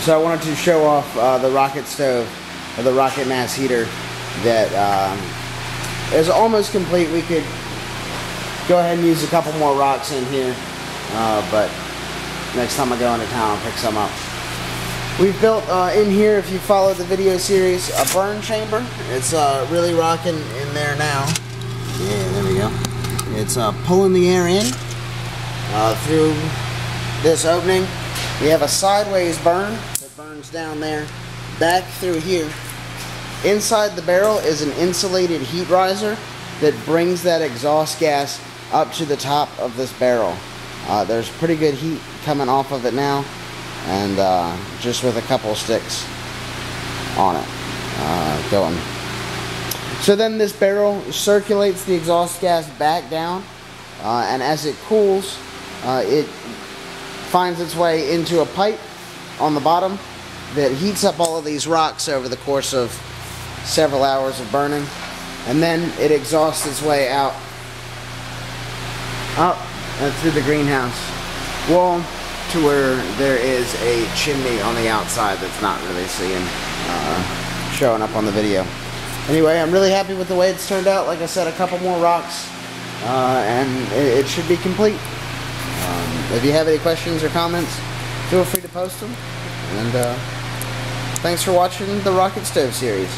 so I wanted to show off uh, the rocket stove, or the rocket mass heater that um, is almost complete. We could go ahead and use a couple more rocks in here, uh, but next time I go into town, I'll pick some up. We've built uh, in here, if you follow the video series, a burn chamber. It's uh, really rocking in there now. Yeah, there we go. It's uh, pulling the air in uh, through this opening. We have a sideways burn that burns down there, back through here. Inside the barrel is an insulated heat riser that brings that exhaust gas up to the top of this barrel. Uh, there's pretty good heat coming off of it now and uh, just with a couple sticks on it uh, going. So then this barrel circulates the exhaust gas back down uh, and as it cools uh, it finds its way into a pipe on the bottom that heats up all of these rocks over the course of several hours of burning and then it exhausts its way out up and through the greenhouse wall to where there is a chimney on the outside that's not really seeing uh, showing up on the video. Anyway, I'm really happy with the way it's turned out. Like I said, a couple more rocks uh, and it, it, should be complete. If you have any questions or comments, feel free to post them. And uh, thanks for watching the Rocket Stove series.